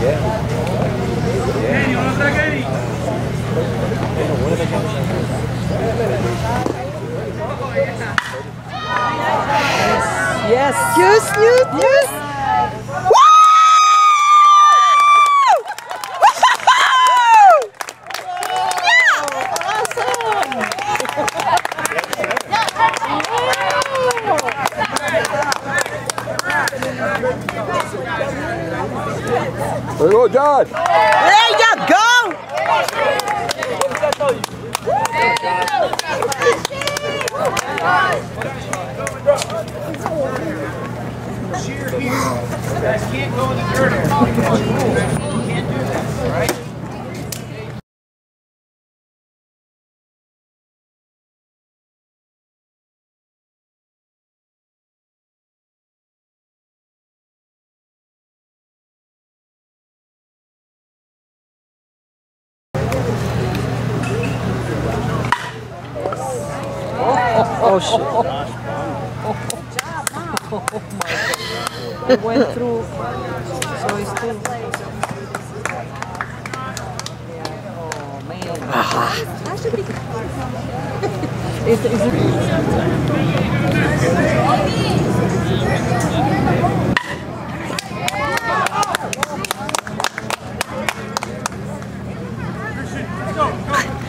Yes. Yes, yes, yes. There you go, John. There you go. Guys can't go in the dirt. Oh shit. Good job, mom. Oh my God. It went through. So it's still. Yeah. Oh man. that should It's, it's